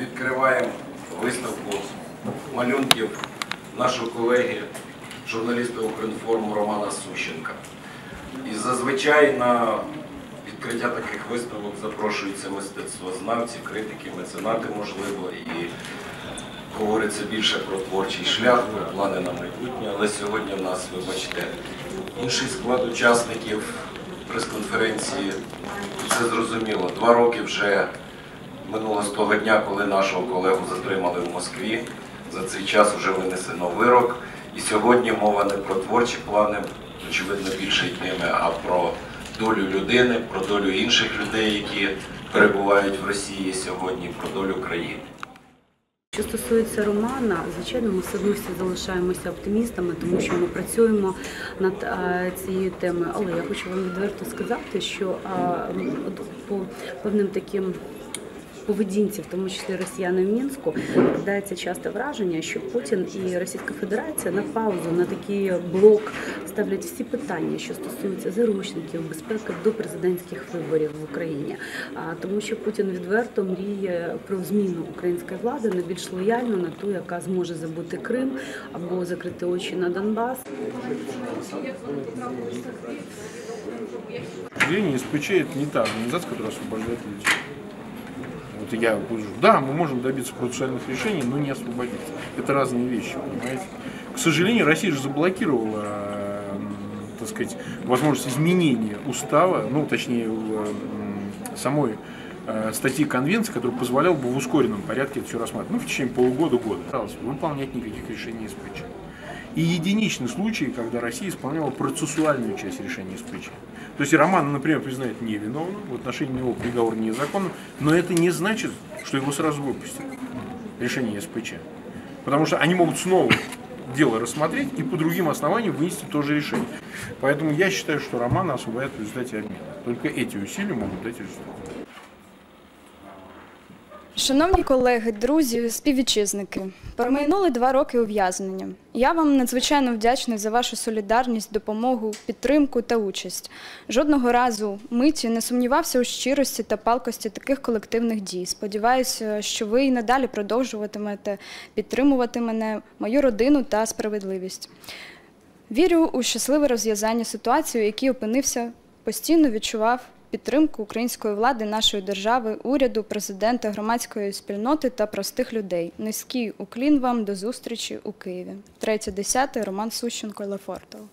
відкриваємо виставку малюнків нашого колеги, журналіста Укрінформу Романа Сущенка. І зазвичай на відкриття таких виставок запрошуються мистецтвознавці, критики, меценати, можливо, і говориться більше про творчий шлях, про плани на майбутнє. Але сьогодні в нас, вибачте, інший склад учасників прес-конференції. Це зрозуміло. Два роки вже минуло з того дня, коли нашого колегу затримали в Москві. За цей час вже винесено вирок. І сьогодні мова не про творчі плани, очевидно, більше йтиме, а про долю людини, про долю інших людей, які перебувають в Росії сьогодні, про долю країни. Що стосується романа, звичайно, ми все одно всі залишаємося оптимістами, тому що ми працюємо над е, цією темою. Але я хочу вам відверто сказати, що е, от по певним таким поведінці, в тому числі росіяни в Мінську, складається часто враження, що Путін і Російська Федерація на паузу на такий блок ставлять всі питання, що стосуються заручників, безпеки до президентських виборів в Україні. А тому, що Путін відверто мріє про зміну української влади на більш лояльну, на ту, яка зможе забути Крим або закрити очі на Донбас. СПЧ это не та организация, которая освобождает людей. Вот я буду, да, мы можем добиться процессуальных решений, но не освободиться. Это разные вещи, понимаете. К сожалению, Россия же заблокировала, так сказать, возможность изменения устава, ну, точнее, самой э, статьи конвенции, которая позволяла бы в ускоренном порядке это все рассматривать. Ну, в течение полугода-года. Выполнять никаких решений СПЧ. И единичный случай, когда Россия исполняла процессуальную часть решения СПЧ. То есть Романа, например, признает невиновным, в отношении него приговор незаконным, но это не значит, что его сразу выпустят. Решение СПЧ. Потому что они могут снова дело рассмотреть и по другим основаниям вынести то же решение. Поэтому я считаю, что Романа освободят в результате обмена. Только эти усилия могут дать результат. Шановні колеги, друзі, співвітчизники, промайнули два роки ув'язнення. Я вам надзвичайно вдячний за вашу солідарність, допомогу, підтримку та участь. Жодного разу миті не сумнівався у щирості та палкості таких колективних дій. Сподіваюся, що ви і надалі продовжуватимете підтримувати мене, мою родину та справедливість. Вірю у щасливе розв'язання ситуації, у якій опинився, постійно відчував підтримку української влади, нашої держави, уряду, президента, громадської спільноти та простих людей. Низький уклін вам до зустрічі у Києві. 3.10. Роман Сущенко Лефортово.